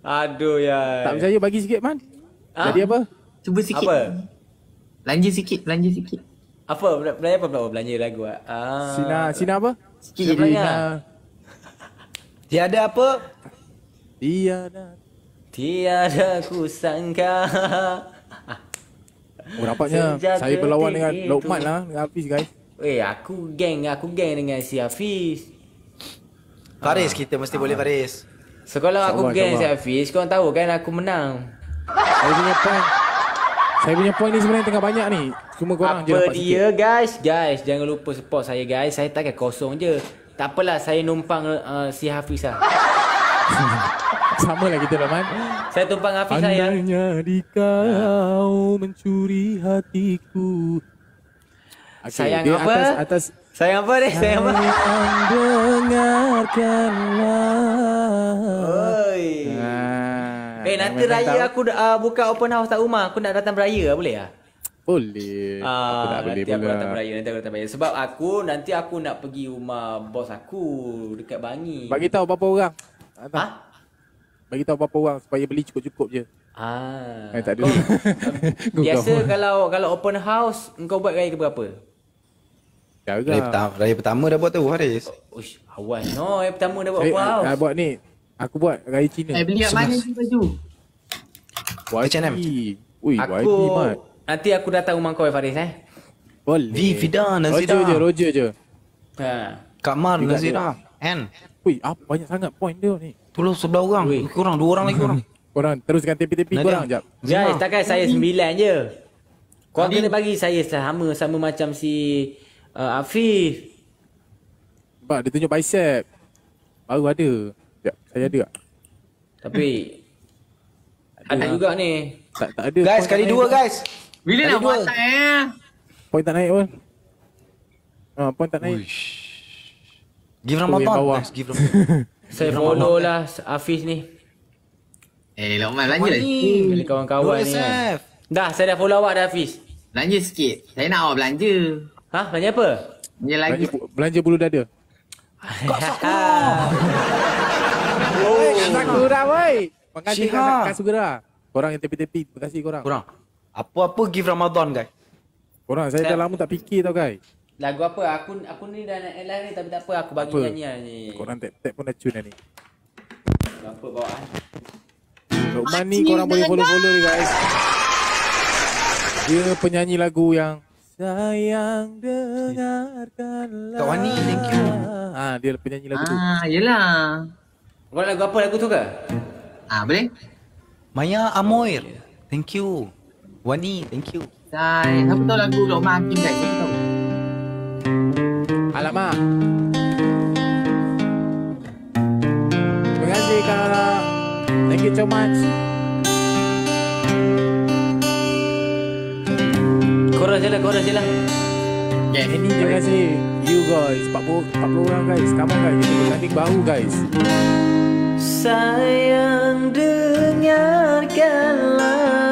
Aduh ya. Tak percaya bagi sikit man. Ha? Jadi apa? Cuba sikit. Apa? Belanja sikit, belanja sikit. Apa? Bela- Belanja apa pula? Oh, Belanja lagu ah. Ah. Sina Sina apa? Sikit je belanja. Tiada apa? Tiada. Tiada ku sangka. Oh nampaknya Sejak saya berlawan dengan Lokman lah dengan Hafiz guys. Eh, aku geng, aku geng dengan si Hafiz. Faris kita mesti boleh Faris. So kalau aku geng si insyaAllah. Hafiz, korang tahu kan aku menang. Saya punya point Saya punya point ni sebenarnya tengah banyak ni Cuma korang je Apa dapat dia guys? Guys, jangan lupa support saya guys. Saya takkan kosong je. Tak apalah, saya numpang uh, si Hafiz lah. sikit Sama lah kita lah man Saya tumpang Hafiz saya. Andainya di kau mencuri hatiku okay, Sayang dia apa? Atas, atas Sayang apa ni? Sayang apa? Sayang dengarkanlah. Ah, Eh, nanti raya tahu. aku uh, buka open house tak rumah. Aku nak datang beraya boleh tak? Boleh Aku Ah, tak boleh nanti aku pula datang beraya, nanti aku datang beraya. Sebab aku nanti aku nak pergi rumah bos aku dekat Bangi. Bagi tahu berapa orang. Ha? Bagi tahu berapa orang supaya beli cukup-cukup je Ah. Eh, tak ada. Kau- Biasa kalau kalau open house kau buat raya ke berapa? Raya Jaga pertama, raya pertama dah buat tu Faris. Uish, awan. No, yang pertama dah buat open house. ah, buat ni Aku buat raya Cina Eh, beli kat mana tu baju? H&M. Ui, aku YB mat nanti aku datang rumah kau eh Faris eh. Boleh V, Fidan, Roger Nazira. je, Roger je Ha. Kamar, Nazira. N. Ui, apa banyak sangat point dia ni Tolong sebelah orang. Ui. Kurang, dua orang lagi kurang. Korang teruskan tepi-tepi Nadia. korang jap Guys, takkan saya sembilan je. Kau Adi. kena bagi saya sama sama macam si uh, Afif. Nampak dia tunjuk bicep Baru ada Jap, saya ada tak? Tapi ada juga ni. Tak, tak ada Guys, kali dua guys. Bila Kali nak buat tak eh? Point tak naik pun Ah, point tak naik Uish. Give Ramadan. Guys, give Ramadan. Saya follow lah Afif ni. Eh, Lokman belanja lah. Bila kawan-kawan ni kan. Dah, saya dah follow awak dah Hafiz. Belanja sikit. Saya nak awak belanja. Ha? Belanja apa? Belanja lagi. belanja, bu- belanja bulu dada oh. Sakura woi Pengantin Syiha. kat kat Sakura Korang yang tepi-tepi Terima kasih korang Kurang. Apa-apa give Ramadan guys. Korang saya dah lama tak fikir tau guys Lagu apa? Aku aku ni dah nak add ni tapi tak apa aku bagi Apa? nyanyian ni. Korang tap-tap pun dah cun dah ni Apa bawaan? Lokman ni korang boleh follow-follow dia guys Dia penyanyi lagu yang Sayang dengarkanlah Kak Wani, thank you. Ah, dia penyanyi lagu tu Ah, yelah. Kau lagu apa lagu tu ke? Ah, boleh? Maya Amoir. Thank you. Wani, thank you. Saya, siapa tahu lagu Lokman Hakim kan? Siapa tahu? Alamak Terima kasih kak Thank you so much Korang je lah, korang je lah. Yes. Ini terima kasih You guys 40, 40 orang guys Come on guys Kita bertanding baru guys Sayang dengarkanlah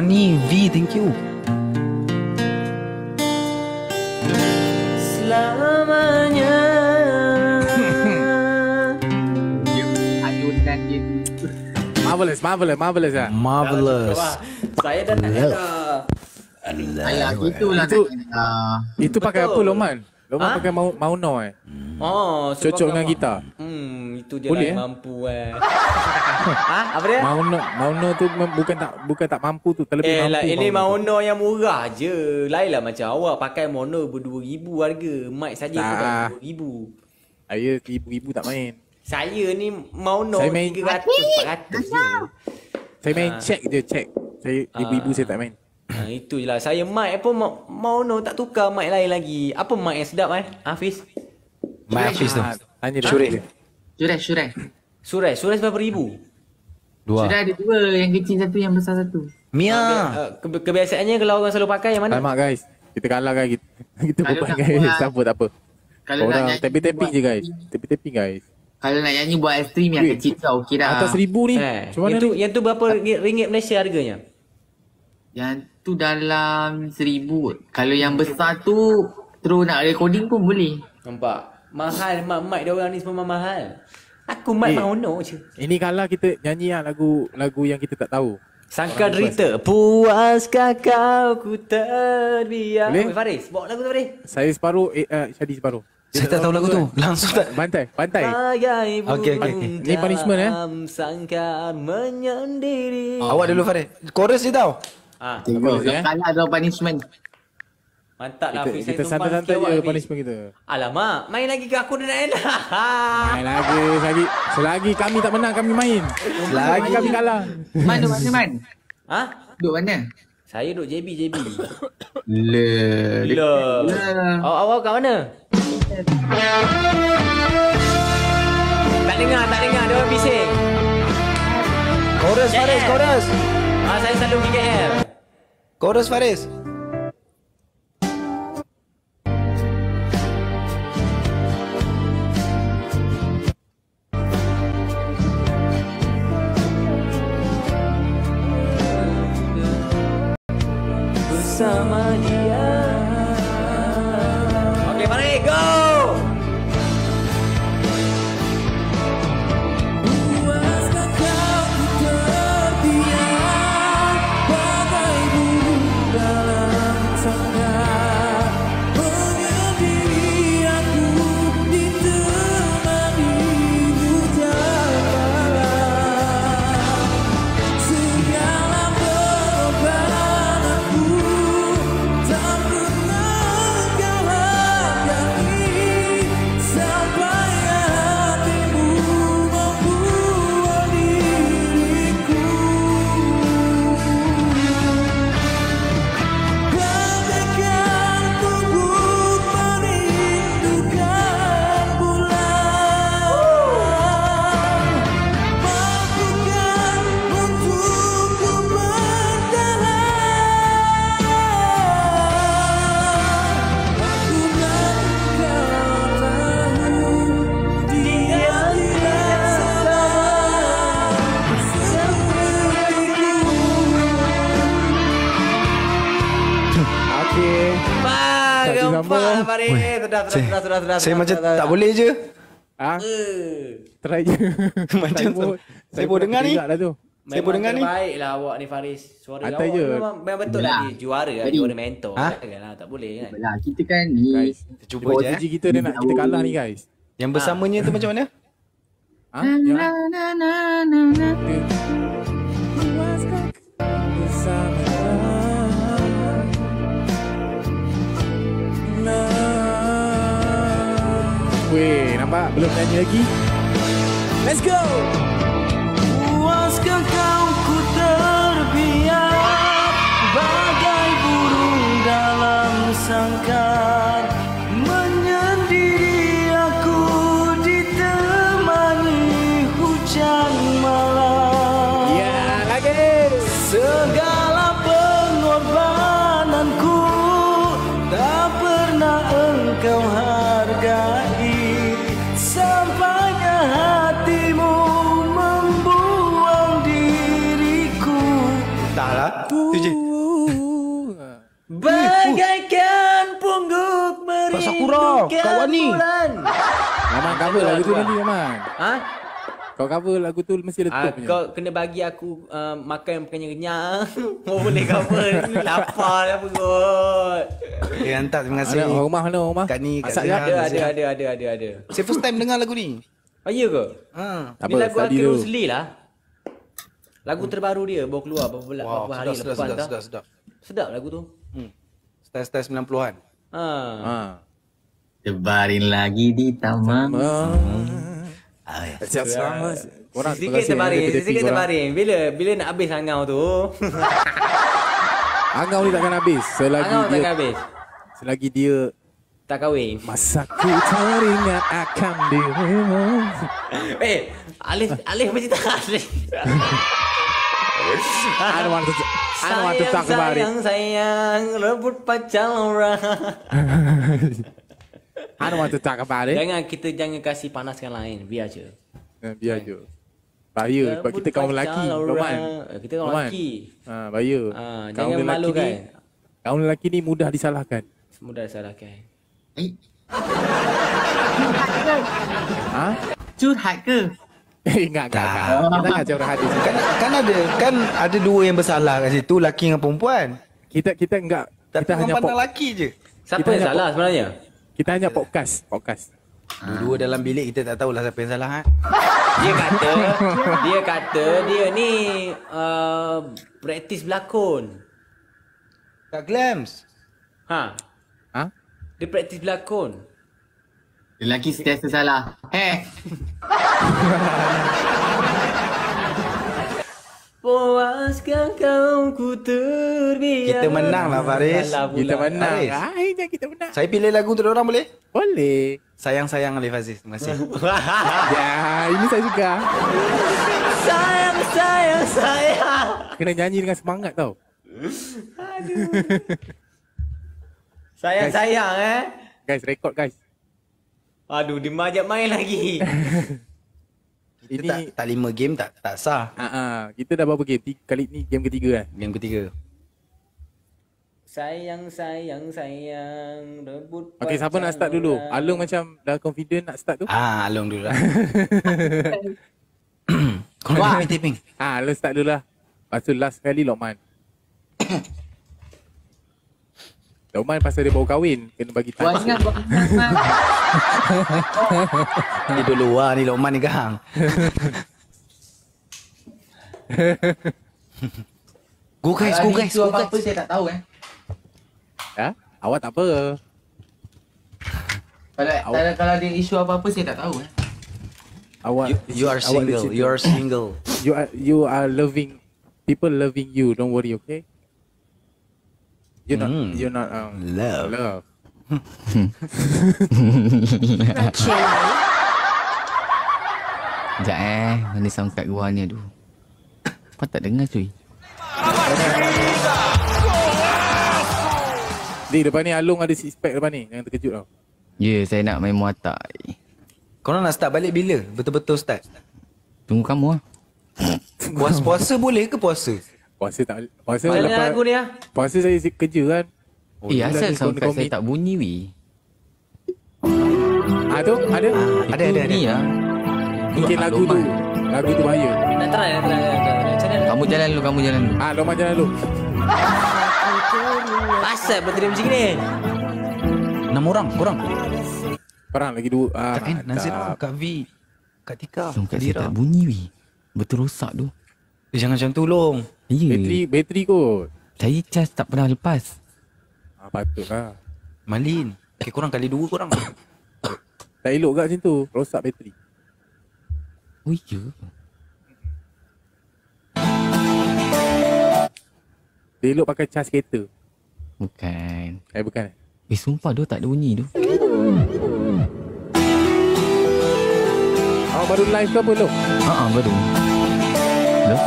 Wani, V, thank you. Selamanya Dia dia. Marvelous Marvelous Marvelous lah Marvelous. Saya dah nak dah Alah, gitulah Itu- nak. Itu pakai apa Betul. Lokman? Lokman Ha? pakai mau Mauno eh Oh, Cocok dengan gitar Hmm, itu itu je Boleh, lah yang eh? mampu eh. ha? Apa dia? Mauno Mauno tu bukan tak bukan tak mampu tu terlebih Eh mampu. lah, ini Mauno. Mauno yang murah je. Lain lah macam awak pakai Mono ber-2000 harga. Mic saja tu dah 2000. Saya ibu-ibu tak main. Saya ni Mauno Saya main- 300 400 je. Saya main Ah. check je check. Saya ibu-ibu saya tak main. Ha, itu je lah. Saya mic pun ma- Mauno tak tukar mic lain lagi. Apa mic yang sedap eh? Hafiz? My Hafiz tu. Ah, Tanya dia. Syurek. Suresh, Suresh. Surai. Surai berapa ribu? Dua. Sudah ada dua. Yang kecil satu, yang besar satu. Mia. Uh, ke- kebiasaannya kalau orang selalu pakai yang mana? Alamak guys. Kita kalah guys. Kita, kita beban nak guys. buat- Tak apa tak apa. Kalau nak Orang nyanyi tapping-tapping buat- je guys. Tapping-tapping guys. Kalau nak nyanyi buat stream yang kecil tu okey dah. Atas seribu ni. Eh, Macam mana yang tu, ni? yang tu berapa ringgit, ringgit Malaysia harganya? Yang tu dalam seribu. Kalau yang besar tu terus nak recording pun boleh. Nampak? Mahal mic mic dia orang ni semua mahal. Aku mic Eh. Mauno je. Ini kalah kita nyanyi lah lagu lagu yang kita tak tahu. Sangka derita Puaskah kau ku terbiar Boleh? Oi, Faris Bawa lagu tu Faris Saya separuh, eh, uh, Syadi separuh. Saya tak tahu lagu tu. Langsung tak. Bantai, bantai. Bagai Okey, okey, burung okey. Ni punishment, eh? dalam Sangkar menyendiri Awak dulu Farid. Chorus je tau. ah, Tengok. Yang eh? kalah ada punishment. Mantap lah Kita, Hafiz. kita santai-santai je punishment kita. Alamak Main lagi ke aku dah nak enak Main lagi, selagi, selagi kami tak menang kami main. Selagi kami kalah. Man, duduk mana man? Ha? Duduk mana? Saya duduk JB JB Le. Lah Lah. Awak awak kat mana? Tak dengar tak dengar Dia orang bising Chorus. Faris, chorus. ah, Saya selalu pergi KL Chorus Faris. Bersama Sudah, Saya, sudah, sudah, sudah. saya macam tak boleh je. Ah, Eh. try je. Macam Saya pun-. Saya pun dengar ni. Dah tu. Saya pun dengar ni. Baik lah awak ni Faris. Suara Hantar awak je. memang, memang betul lah Yalah. dia juara lah, juara mentor. Ha? Takkanlah tak boleh kan. Lah, kita kan ni. Guys, Kita cuba je eh. kita dia nak kita kalah ni guys. Yang bersamanya tu macam mana? Ha? Yang Na, na, na, na, na. Nampak? Belum nyanyi lagi. Let's go! Cover lagu tu nanti Maman. Ha? Kau cover lagu tu mesti ada Ah, top punya. kau kena bagi aku uh, makan yang kenyang-kenyang. Oh boleh cover ni lapar lah perut. Okay, hantar. Terima kasih. Orang rumah mana rumah? Kat ni, kat sana. jap. Ada ada ada ada ada ada. Saya first time dengar lagu ni. Oh ya ke? Ha. Tak Ni apa, lagu Akil. Rusli lah. Lagu terbaru dia baru keluar beberapa, Wow, beberapa hari sedap, sedap, lepas sedap, dah. sedap, sedap. Sedap lagu tu. Hmm. Style-style 90-an. Ha. Ha. Terbaring lagi di taman. Ah, ya. Siap selamat. Korang Sikit terbaring, ada sikit terbaring. Bila bila nak habis angau tu? Angau ni takkan habis selagi angau dia tak habis. selagi dia Tak kahwin. masaku teringat akan dirimu. Eh, Alif Alif mesti tak Alif. I don't want to I don't want to talk about it. sayang, sayang, rebut pacar orang. I don't want to talk about it. Jangan kita jangan kasih panaskan lain, biar je. Eh, Biar je. Bahaya sebab kita kaum lelaki, Roman. Eh, Kita kaum lelaki. Ha, bahaya. Ha, Kaum jangan lelaki malu ni- kan. Kaum lelaki ni mudah disalahkan. Mudah disalahkan. Eh, Ha? curhat ke? Eh, enggak, enggak, enggak. Kita tak curhat hadis. Kan, kan ada kan ada dua yang bersalah kat situ, lelaki dengan perempuan. Kita kita enggak. Tapi Kita hanya pandang lelaki je. Siapa Kita yang salah sebenarnya? Kita hanya podcast, podcast. Dua-dua dalam bilik kita tak tahulah siapa yang salah. Ha? Dia kata, dia kata dia ni uh, praktis berlakon. Kak Glams. Ha, Ha? dia praktis berlakon. Lelaki sentiasa salah. Eh, Puaskan kau ku terbiar. Kita menang lah, Faris. Kita menang. Haris. Akhirnya kita menang. Saya pilih lagu untuk orang boleh? Boleh. Sayang-sayang Alif Aziz. Terima kasih. Ya, ini saya suka. sayang, sayang, sayang. Kena nyanyi dengan semangat tau. Sayang, Guys. sayang eh. Guys, record guys. Aduh, dia majak main lagi. Ini- tak, tak lima game tak tak sah. Ha ah, kita dah berapa game? Tiga, kali ni game ketiga kan. Game ketiga. sayang, sayang, sayang. Rebut Okey, siapa nak start dulu? Alung macam dah confident nak start tu. Ah, Along dulu lah. Kau nak main taping? Ah, Alung start dulu lah. Lepas tu last kali Lokman. Lokman pasal dia baru kahwin, kena bagi buat time. ingat, buat ingat. Tidur luar ni Lokman ni gang. go guys, go guys, Isu go apa-apa saya tak tahu eh. Ha? Awak tak apa. Kalau, kalau, kalau ada isu apa-apa saya tak tahu eh. Awak You, you are single. You are single. you are you are loving people loving you. Don't worry, okay? You're not Hmm. you're not um, Love. love. Sekejap eh Mana sound kat luar ni aduh Apa tak dengar cuy Di depan ni Alung ada six pack depan ni. Jangan terkejut tau. Ya yeah, saya nak main muay thai Kau nak start balik bila? Betul-betul start. Tunggu kamu lah Puas puasa boleh ke puasa? Puasa tak puasa Mana lepas lagu ni ah? puasa saya kerja kan. Oh, eh asal ada sound komit. saya tak bunyi weh Ah tu ada. Ah, ada, ada, ada. ni lah Mungkin Ah, lagu tu. Lokman. Lagu tu bahaya. Nak try, nak try, try. Kamu jalan dulu Kamu jalan dulu Ah, Lokman jalan dulu. Asal berteria macam ni? Enam orang, korang. Perang lagi dua. Ah, Kak N, Nazir. Kak V, Kak Tika, Sound kat saya tak bunyi weh Betul rosak tu Eh, jangan macam tu, Long. Ya Bateri bateri kot. Saya charge tak pernah lepas Ah, patutlah. Malin. Okay, korang kali dua korang. Tak elok kat macam tu. Rosak bateri. Oh ya Dia elok pakai cas kereta. Bukan Eh bukan. eh? Eh sumpah tu tak ada bunyi tu Oh baru live ke apa Long? Haa uh baru Loh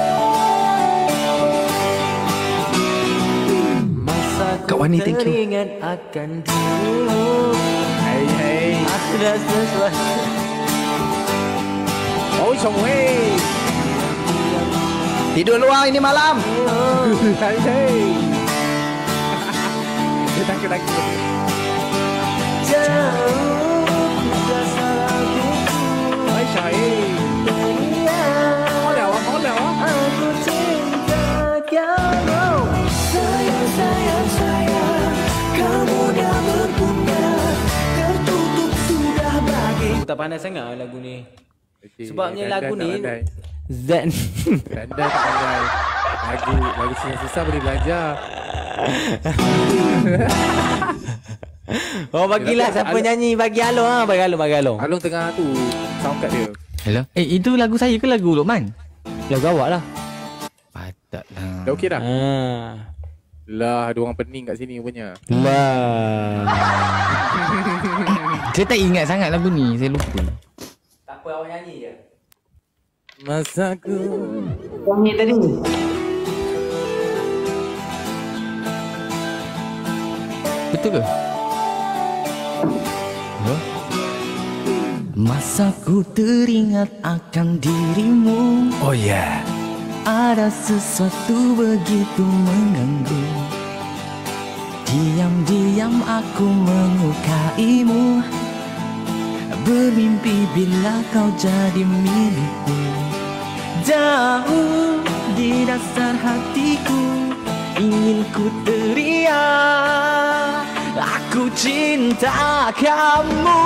Kak Wani, thank you. Teringat akan dulu Hai hai. Aku dah sesuatu Oh Chong Wei. Tidur luar ini malam. Hai hai. Dia tak kena Jauh Sudah Aku tak pandai sangat lagu ni Okey, Sebabnya lagu ni. Zen Dandan tak pandai. Lagu lagu susah-susah boleh belajar. Oh bagilah Tapi siapa Al- nyanyi Bagi Along ah Bagi Along Bagi Along Along tengah tu sound cut dia. Hello? Eh, itu lagu saya ke lagu Lokman? Lagu awak lah Patutlah. Dah okey dah? ah. Lah, ada orang pening kat sini punya. Lah Saya tak ingat sangat lagu ni. Saya lupa. Tak apa awak nyanyi je Masaku Yang ni tadi. Betul ke? Hello? Masa ku teringat akan dirimu Oh yeah. Ada sesuatu begitu mengganggu. Diam-diam aku menyukaimu. Bermimpi bila kau jadi milikku. Jauh di dasar hatiku Ingin ku teriak. Aku cinta kamu.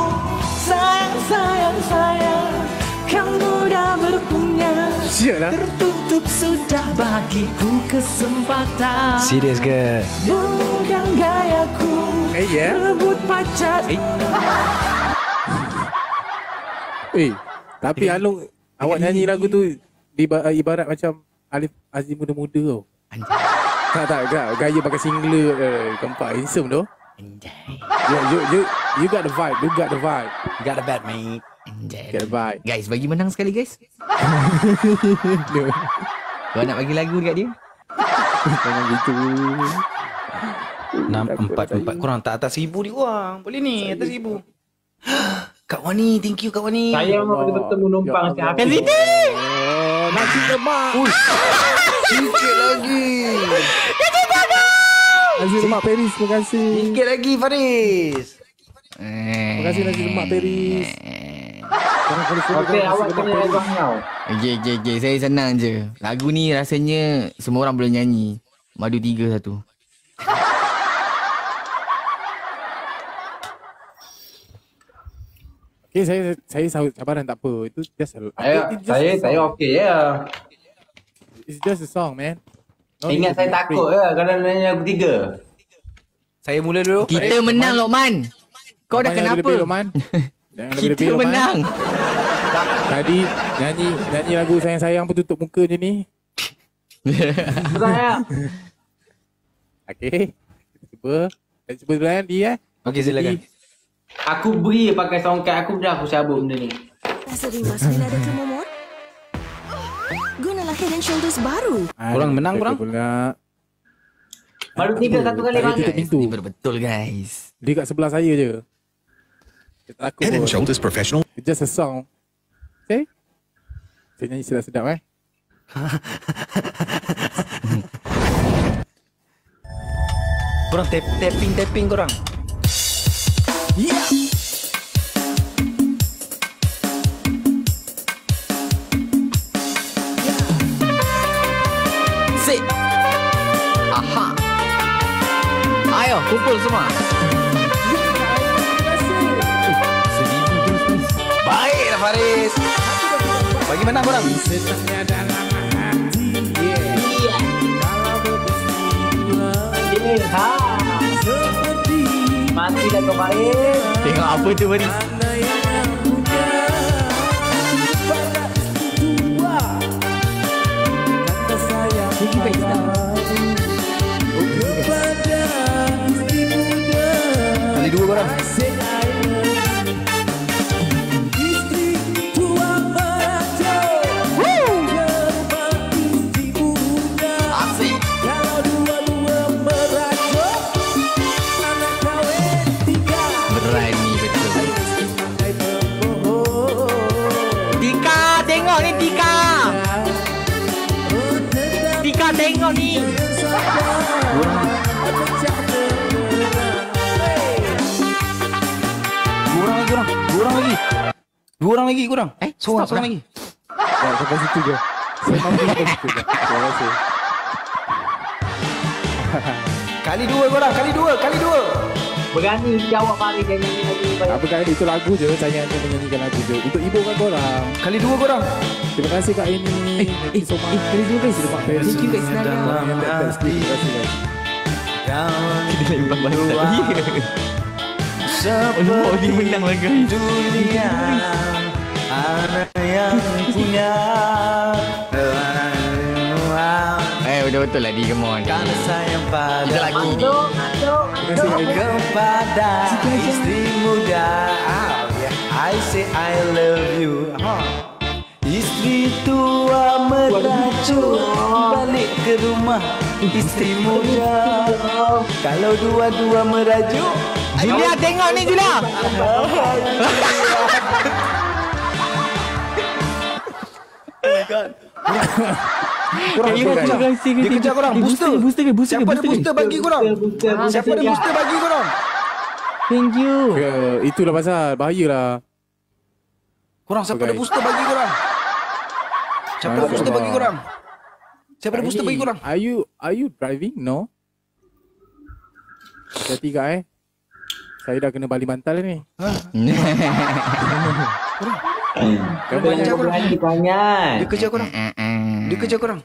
Sayang, sayang, sayang Kamu dah berpunya Siap lah. Tertutup sudah bagiku kesempatan Serius ke? Bukan gayaku Eh, ya? Rebut pacar Eh, tapi Along awak nyanyi lagu tu iba- ibarat macam Alif Azim muda-muda tau. Tak tak tak gaya pakai singlet uh, keempat handsome tu. You, you, you, you got the vibe, you got the vibe. Got a bad mate. The vibe. Guys, bagi menang sekali guys Kau nak bagi lagu dekat dia? Jangan gitu. Enam, Takut empat, tak empat. ingat. Korang tak atas seribu ni korang. Boleh ni, atas seribu. Kak Wani, thank you Kak Wani. Saya memang betul-betul menumpang Ya si. Hafiz. Oh, nasi lemak. Sikit lagi. Nasi lemak Paris, terima kasih. Sikit lagi Faris. Terima kasih nasi lemak Paris. Korang Okey, nasi awak kena lagu. Okay, okay, okay. Saya senang je. Lagu ni rasanya semua orang boleh nyanyi. Madu tiga satu. Okay, saya saya sahut cabaran tak apa. Itu just a, Saya, just saya, a saya song. okey ya. It's just a song, man. No Ingat saya takut afraid. ya kalau nyanyi lagu tiga. Saya mula dulu. Kita menang Lokman. Kau dah kenapa? Lokman. Jangan lebih-lebih, Kita Lokman. menang. Tadi nyanyi nyanyi lagu sayang-sayang pun tutup muka je ni. Saya. Okay. Kita cuba. Kita cuba dulu kan dia eh. Okey, silakan. Aku beri pakai songkat aku dah aku cabut benda ni. Rasa rimas bila ada kemomot? Gunalah Head and Shoulders baru. Korang menang, kita korang? Pula. Baru tiga satu kali bang. tutup pintu. betul guys. Dia kat sebelah saya je. Head and. Shoulders Professional It's just a song. Okay? Saya nyanyi sedap-sedap eh. Korang tap, tapping, tapping korang. Sit. Aha. Ayo, kumpul semua. Baiklah Faris. Bagi menang korang. Eh, ha. Mati dah kemarin. Tengok apa tu Faris. Dua orang lagi korang. Eh, Seorang, seorang lah. lagi. Ya, sampai situ je. Saya mampu sampai situ je. Terima kasih. Kali dua korang. Kali dua. Kali dua. Berani jawab Faris yang nyanyi lagu Faris. Apa kali itu lagu je Saya hanya menyanyikan lagu je Untuk hiburkan korang Kali dua korang. Terima kasih Kak Ini Thank you so Eh, Terima kasih Terima kasih Thank you, Kak Isnaya. Terima kasih Terima kasih guys. Kita lembang bangsa. Seperti dia menang lah guys. dunia Ada yang punya Eh betul-betul lah di come on. Kan sayang pada Kita lagi. Ini kepada istri muda Ah. I say I love you huh. Istri tua merajuk Balik ke rumah Istri muda Kalau dua-dua merajuk Julia tengok ni Julia. Korang dia kejar Dia kejar korang Booster. Booster ke? Booster ke? Siapa ada booster bagi korang? Siapa ada booster. bagi korang? Thank you. Ya, itulah pasal. Bahayalah Korang siapa ada booster bagi korang? Siapa ada booster bagi korang? Siapa ada booster bagi korang? Are you Are you driving? No. Hati kak eh Saya dah kena balik mantal ni Korang kejar korang Tangan. Dia kejar korang Dia kejar korang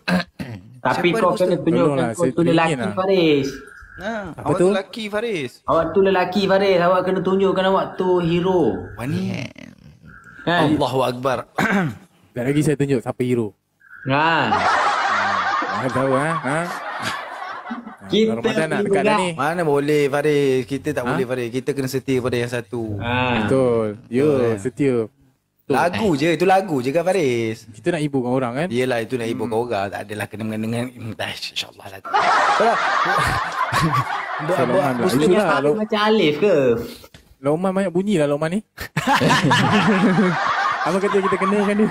Tapi Siapa kau kena tunjukkan kau tu lelaki lah. Faris. Ha, Apa awak tu? lelaki Faris Awak tu lelaki Faris. Awak kena tunjukkan awak tu hero. Wani Kan? Allahu Akbar Sekejap lagi saya tunjuk siapa hero Ha. Ha, tahu ha? ha? Kita Ramadan nak dekat dah ni Mana boleh Faris Kita tak Ha? boleh Faris Kita kena setia pada yang satu Ha. Betul Yo, setia Lagu je Itu lagu je kan Faris. Kita nak hiburkan orang kan? Yelah itu nak ibu kau orang. Tak adalah kena dengan InsyaAllah lah. Buat Salaman buat Itulah, Faris lo- macam Alif ke? Loman banyak bunyi lah Loman ni. Apa kata kita kenakan dia?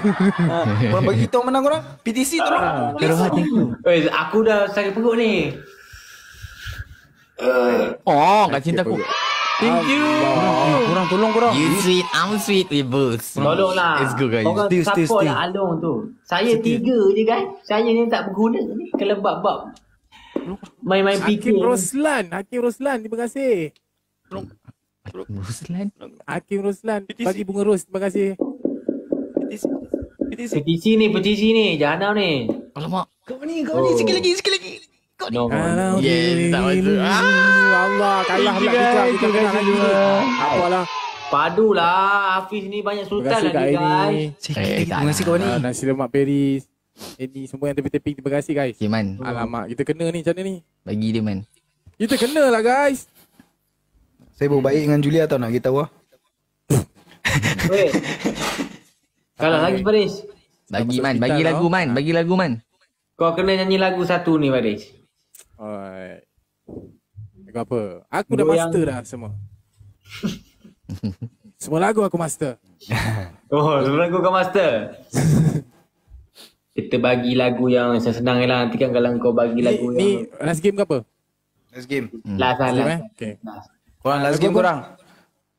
Korang bagi tahu mana korang? PTC tolong. Eh, aku dah sakit perut ni. Oh, kat cinta aku. Thank you Korang tolong korang You sweet, I'm sweet with boost. Tolonglah. Let's go guys. Korang Still, still, support still. lah Along tu. Saya tiga je kan. Saya ni tak berguna ni. Kalau bab-bab. Main-main fikir. Hakim Roslan Hakim Roslan Terima kasih Ruslan. Hakim Roslan Bagi bunga ros Terima kasih Petisi ni, petisi ni. Jahanam ni. Alamak. Kau ni kau ni Sikit lagi Sikit lagi No. Kalau Yes, tak masuk. Ah, Allah Kalah pula kita Kita menang lagi Apalah Padu lah. Hafiz ni banyak Terima sultan kasih Kak lagi guys. Eni Sikit Eh, Terima kasih kau ni Ah, Nasi lemak Paris Eni semua yang tepi-tepi Terima kasih guys Okay man. Alamak Kita kena ni macam mana ni Bagi dia man. Kita kena lah guys Saya baru baik dengan Julia tau nak kita tahu ah. Weh. Kalah lagi Faris. Bagi man. Bagi lagu man. Bagi lagu man. Kau kena nyanyi lagu satu ni Faris. Alright. Lagu apa? Aku dah Goyang. master dah semua. Semua lagu aku master. Oh, sebelum lagu kau master. Kita bagi lagu yang senang je lah. Nanti kan kalau kau bagi Ni, lagu ni yang last game ke apa? Last game. Last lah. Game last. eh? Okay. Korang last game korang?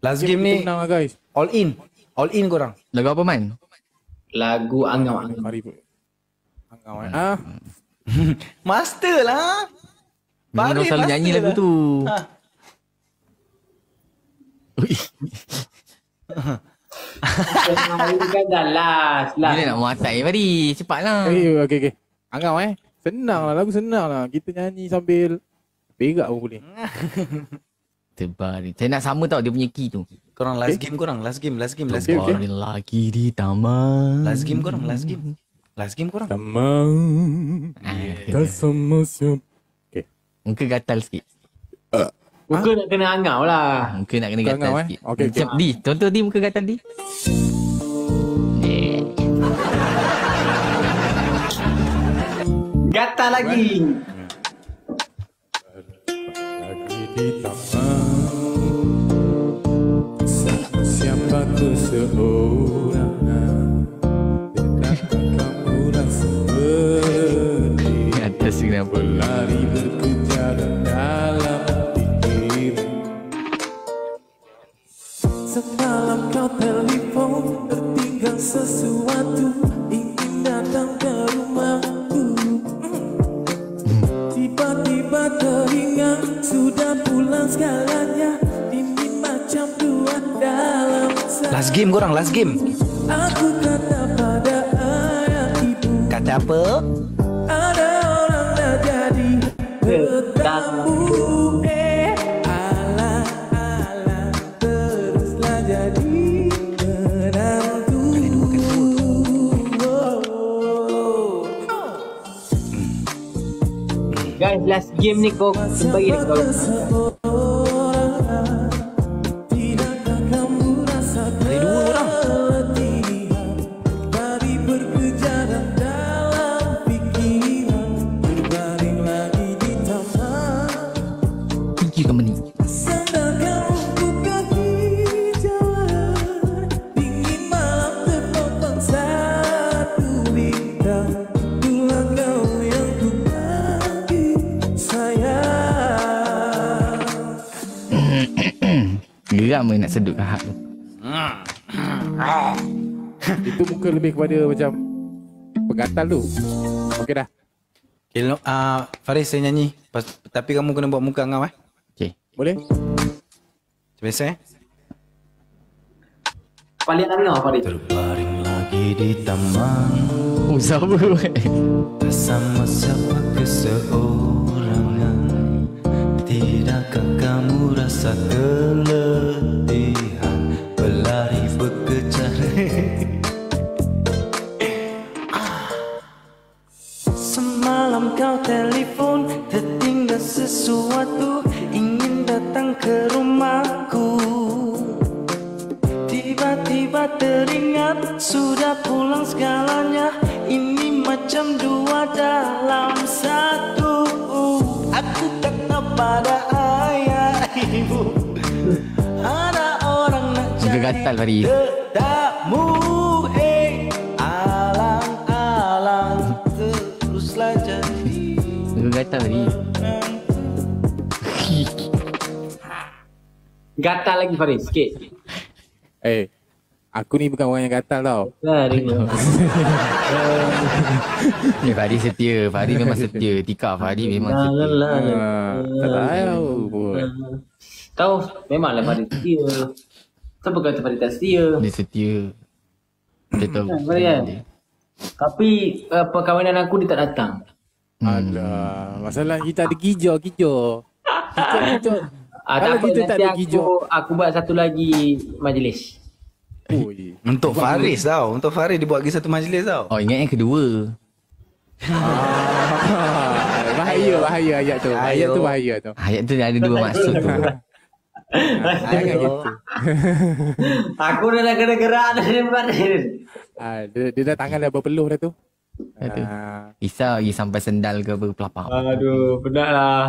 Last game ni Kita menang lah guys. All in. All in korang. Lagu apa man? Lagu Angau. Mari Angau eh? Ah. Master lah Memang selalu nyanyi lagu tu. Ha. Ini kan dah last. Last. Bila nak muatai Fadi? Cepatlah. Okay okay okay Angau eh Senang lah lagu senang lah Kita nyanyi sambil Perak pun boleh Tebar ni. Saya nak sama tau dia punya key tu. Korang last game korang Last game Last game Last Okay, game okay. Lagi di taman. Last game korang Last game Last game korang Teman Ah, Kita semua siap Muka gatal sikit. Muka nak kena angau lah. Muka nak kena Muka gatal angau, eh? sikit. Okey, okey. Macam Di, contoh di muka gatal di. Eh, Gatal lagi. Lagi di taman Siapa ku seorang Tidakkah kamu rasa pedih Atas kenapa? Lari berkejar Semalam kau telefon Tertinggal sesuatu Ingin datang ke rumahku. Hmm. Tiba-tiba teringat Sudah pulang segalanya. Ini macam dua dalam sahaja. Last game korang, last game. Aku kata pada ayah ibu. Kata apa? Kau bagi dekat kau. Ke nak sedut kahak tu. Itu muka lebih kepada macam Pegatal tu Okey dah Okay, no, uh, Faris saya nyanyi. Pas, tapi kamu kena buat muka ngau eh. Okay. Boleh? Macam biasa eh. Paling angau Farid. Terbaring lagi di taman Oh, siapa? Bersama siapa keseorangan Tidakkah kamu rasa keletihan Berlari berkejar Semalam kau telefon Tertinggal sesuatu Ingin datang ke rumahku. Tiba-tiba teringat Sudah pulang segalanya Muka gatal Faris. Tetamu eh Alang-alang Teruslah jadi Muka gatal Faris. Gatal lagi Farid sikit. Eh Aku ni bukan orang yang gatal tau dia. Ni Faris setia. Faris memang setia. Tika Faris memang setia. Ah, Tak tahu pun Tahu memanglah Farid setia. Siapa kata Farid tak setia? Dia setia. Dia tahu. Kan, kan? Tapi uh, perkahwinan aku dia tak datang. Alah Masalah kita ada gijau Gijau Gijau Ah, Kalau kita tak ada aku, gijau aku buat satu lagi majlis. Oi. Untuk Faris tau Untuk Faris dia buat lagi satu majlis tau Oh ingat yang kedua. Ah, Bahaya Bahaya ayat tu Ayat tu bahaya tu Ayat tu ada dua maksud tu. Jangan gitu aku dah nak kena gerak dah daripada ah, dia, dia dah tangan dah berpeluh dah tu Ada. ah, Risau lagi sampai sendal ke apa pelapar. Aduh, penat lah.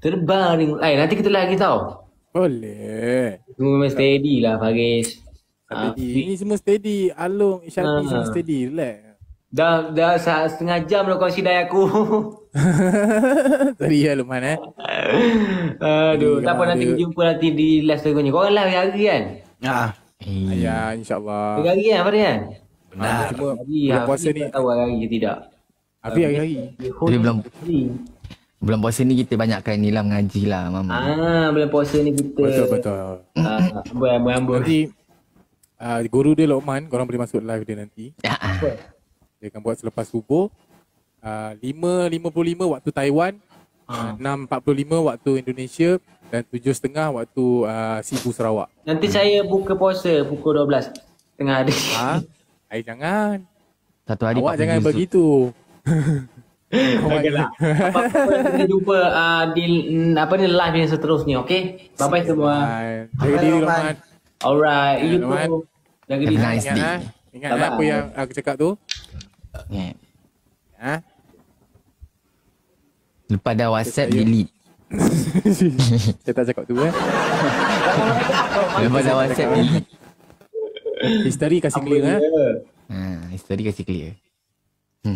Terbaring. Eh, nanti kita lagi tau. Boleh Semua memang steady lah Faris. Ah, Steady Ini semua steady Alung Syafi Ah. semua steady Relax dah dah setengah jam dah kau sidai aku. Sorry ya Luman eh Aduh, tak apa nanti jumpa nanti di live seterusnya. Kau live hari kan? Ah, Eh, Ya insyaAllah Hari hari kan kan? Benar Cuma Hari, bulan puasa ni tak tahu hari ke tidak. Habis hari-hari Dia belum bulan puasa ni kita banyakkan ni lah mengaji lah mama. Ah, bulan puasa ni kita. Betul betul Ah, amboi amboi amboi. Nanti uh, Guru dia Lokman Korang boleh masuk live dia nanti Ya, ah. Dia akan buat selepas subuh uh, 5.55 waktu Taiwan uh, 6.45 waktu Indonesia Dan 7.30 waktu uh, Sibu Sarawak. Nanti saya buka puasa pukul 12 tengah hari. Ha? Ay, jangan. Satu hari Awak 40 jangan begitu. Apa-apa kita jumpa uh, di mm, apa ni live yang seterusnya, okey? Bye bye semua. Ah, Jaga diri Alright, you too. Jaga diri. nice Ingat day. ah, Ingat ah, apa yang aku cakap tu Yeah. ha? Lepas dah WhatsApp Saya- delete. Saya tak cakap tu eh Lepas dah WhatsApp delete. History kasih clear eh Ha, history kasi clear.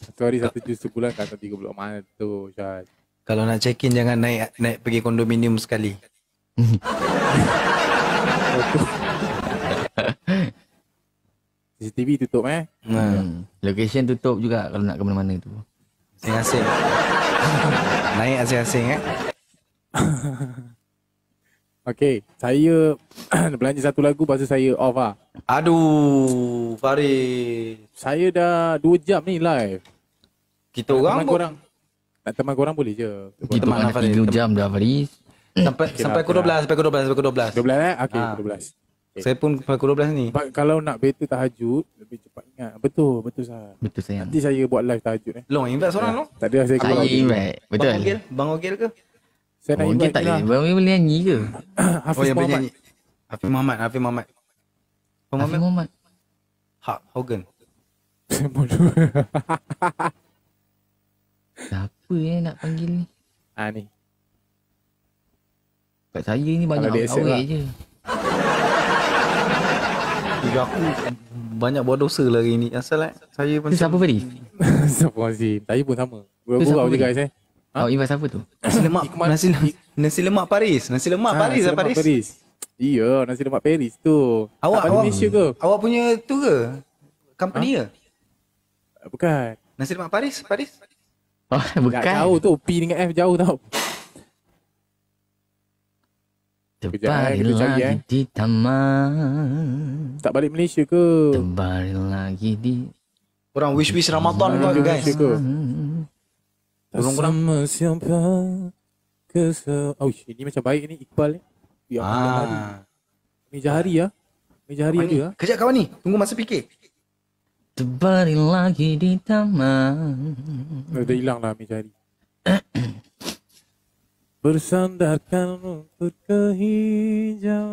Satu hari satu jus sebulan kata 30 mana tu Syaz Kalau nak check in jangan naik naik pergi kondominium sekali. CCTV tutup eh Ha, Hmm. Location tutup juga kalau nak ke mana-mana tu. asing-asing. naik asing-asing eh. Okay, saya belanja satu lagu tu saya off lah. Aduh, Faris. Saya dah 2 jam ni live. Kita Nak orang teman korang. Nak teman korang boleh je. Kita Teman 3 teman. jam dah Faris. sampai Okay sampai lah, pukul okay 12, sampai pukul 12, sampai pukul 12. 12 eh? Okay, Ah. 12. Okay. Saya pun pukul 12 ni. But kalau nak better tahajud, lebih cepat ingat. Betul, betul sah. Betul sayang. Nanti saya buat live tahajud eh. Long, invite seorang long. Tak ada saya Saya keluar. invite. Bang Betul. Ogil, Bang Ogil ke? Saya nak Oh, invite tak je lah. boleh. Bang boleh nyanyi ke? Hafiz Oh, yang Muhammad. Hafiz Muhammad, Hafiz Muhammad. Hafiz Muhammad. Muhammad. Ha, Hogan. Bodoh. Siapa eh nak panggil ni? ah ni. Kat saya ni banyak awet lah. je. Juga aku banyak buat dosa lah hari ni. Asal eh, saya Tu macam siapa Faris? Astagfirullahaladzim. Saya pun sama. siapa Gurau-gurau ni? guys eh. Oh, invite siapa tu? nasi lemak, nasi, nasi lemak Paris. Nasi lemak Ah, Paris nasi lah lemak Paris. Paris. Iya, nasi lemak Paris tu. Awak, awak, Malaysia ke? awak punya tu ke? Company ke? Bukan. Nasi lemak Paris, Paris. Oh, Tak bukan. jauh tu. P dengan F jauh tau. Kejap, eh, Terbaring kita cari, lagi eh. di taman. Tak balik Malaysia ke? Terbaring lagi di Orang wish-wish Ramadan kau guys. Malaysia ke? Kurang-kurang. Siapa kese... Oh, ini macam baik ni Iqbal ni. Ya, ah. Ah. Meja hari ya. Meja hari ada ni. ah. Kejap kawan ni. Tunggu masa fikir. Terbaring lagi di taman. Dah hilang lah meja hari. Bersandarkan rumput kehijauan.